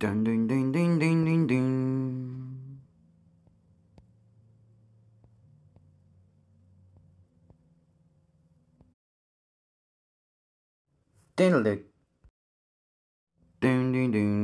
Dun dun dun dun dun dun dun. Diddle Dun dun dun.